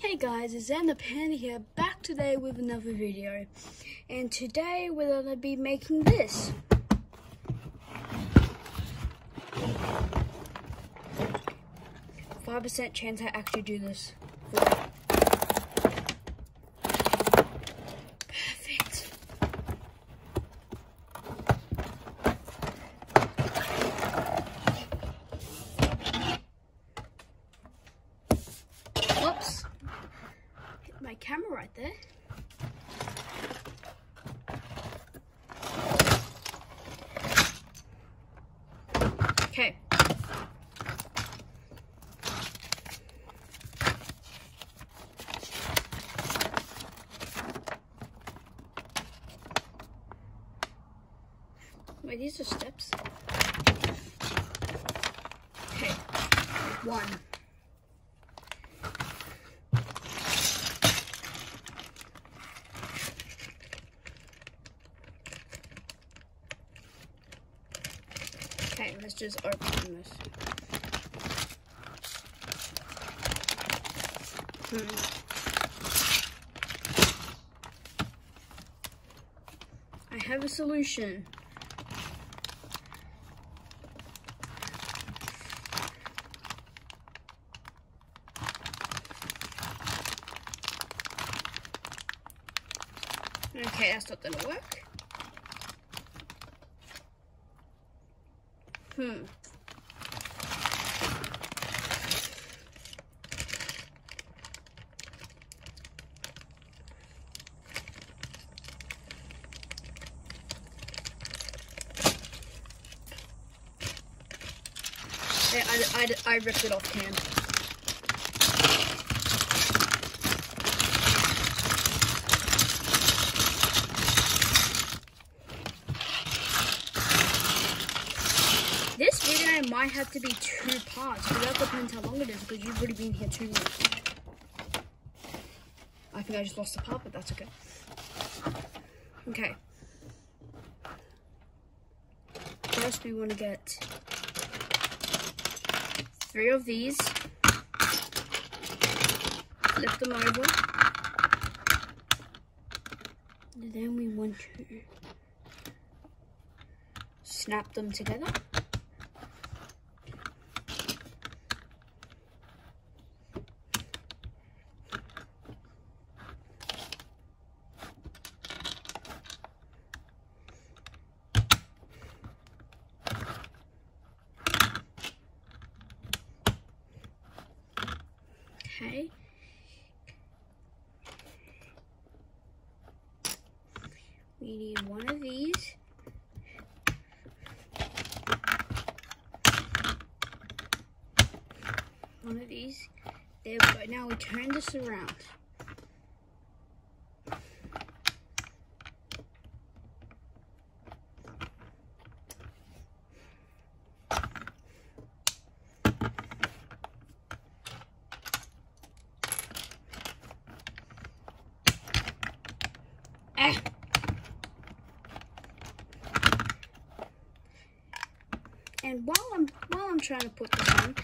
Hey guys, it's Zander Panda here, back today with another video. And today we're to be making this. Five percent chance I actually do this. Perfect. Whoops. Hit my camera right there. Okay. Wait, these are steps. Okay. One. Okay, let's just open this. Hmm. I have a solution. Okay, that's not gonna work. Hmm. I, I, I, I ripped it off can. This might have to be two parts, but that depends how long it is, because you've already been here two minutes. I think I just lost a part, but that's okay. Okay. First, we want to get three of these. Flip them over. And then we want to snap them together. Okay. We need one of these. One of these. There go. Now we turn this around. Eh. And while I'm while I'm trying to put this on,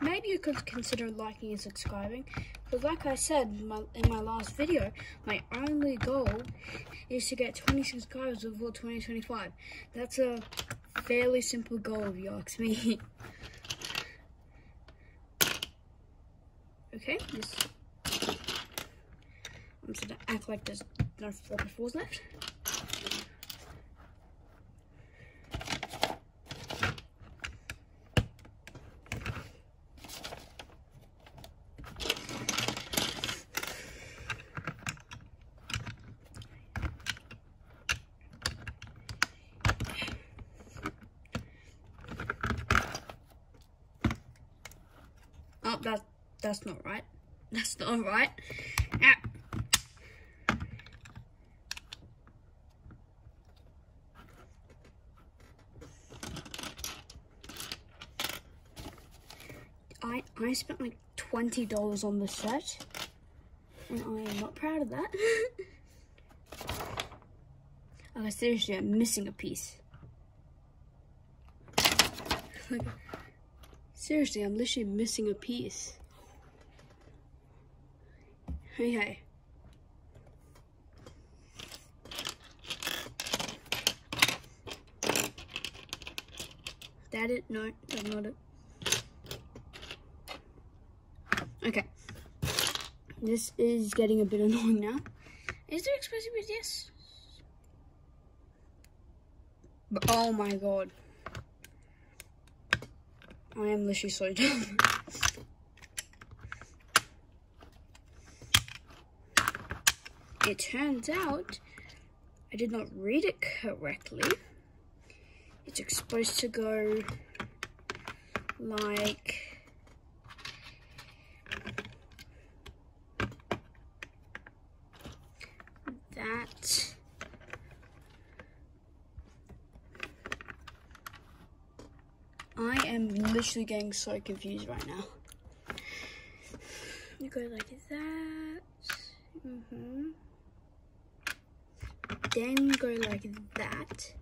maybe you could consider liking and subscribing. Because like I said in my, in my last video, my only goal is to get 20 subscribers before 2025. That's a fairly simple goal if you ask me. okay, I'm just gonna act like there's no floppy fours left. That that's not right. That's not right. Ah. I I spent like twenty dollars on the set, and I am not proud of that. okay, seriously, I'm missing a piece. Seriously, I'm literally missing a piece. Okay. That it? No, that's not it. Okay. This is getting a bit annoying now. Is there expressive? yes? Oh my god. I am literally so dumb. it turns out I did not read it correctly. It's supposed to go like that. I am literally getting so confused right now. You go like that. Mm -hmm. Then go like that.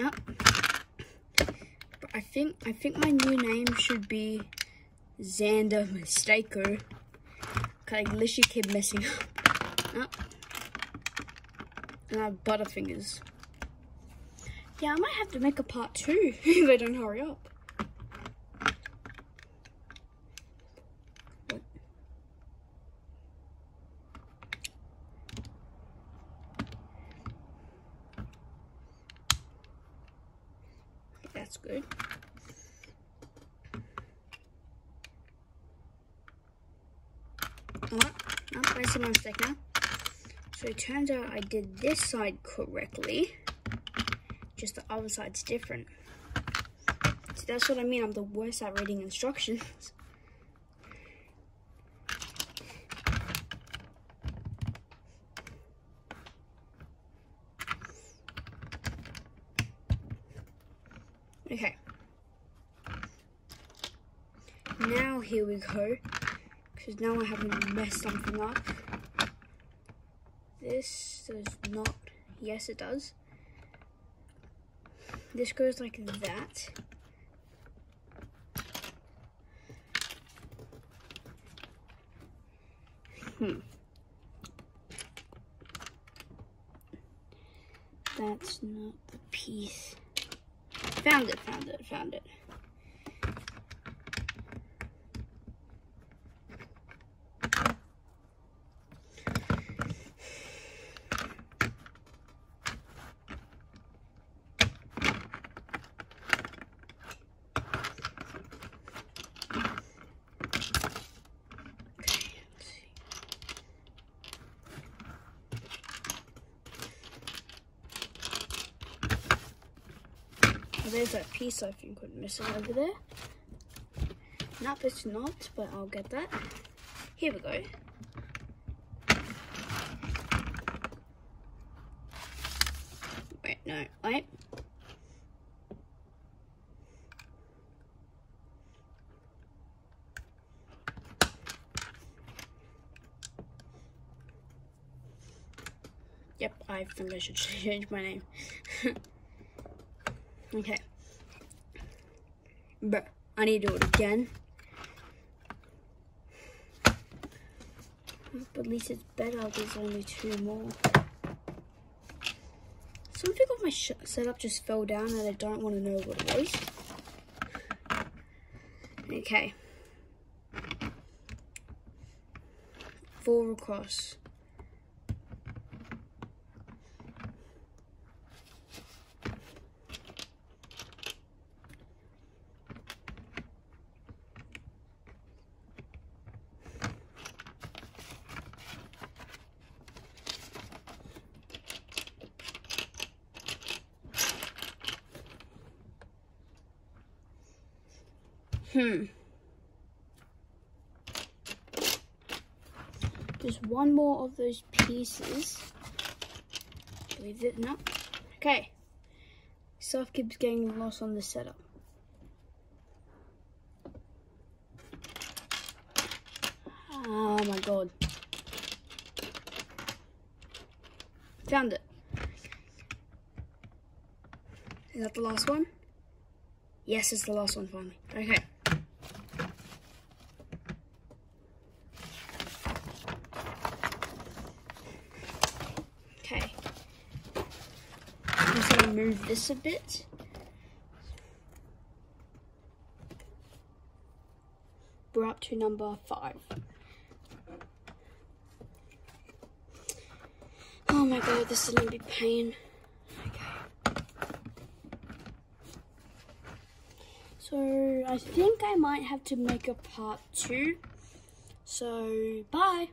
Oh. But I think I think my new name should be Zander Mistaker. Cause I literally keep messing up. Oh. And I have butterfingers. Yeah, I might have to make a part two if I don't hurry up. Good. See my mistake now. So it turns out I did this side correctly, just the other side's different. So that's what I mean, I'm the worst at reading instructions. Okay. Now here we go. Because now I haven't messed something up. This does not. Yes, it does. This goes like that. Hmm. That's not the piece. Found it, found it, found it. There's that piece I think we're missing over there. Nope, it's not, but I'll get that. Here we go. Wait, no, wait. Yep, I think I should change my name. Okay. But I need to do it again. But at least it's better. There's only two more. Something of my setup just fell down and I don't want to know what it was. Okay. Four across. Hmm. Just one more of those pieces. Leave it, no. Okay. Stuff keeps getting lost on the setup. Oh my god. Found it. Is that the last one? Yes, it's the last one finally. Okay. This a bit. We're up to number five. Oh my god, this is gonna be pain. Okay. So I think I might have to make a part two. So bye.